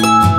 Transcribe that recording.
you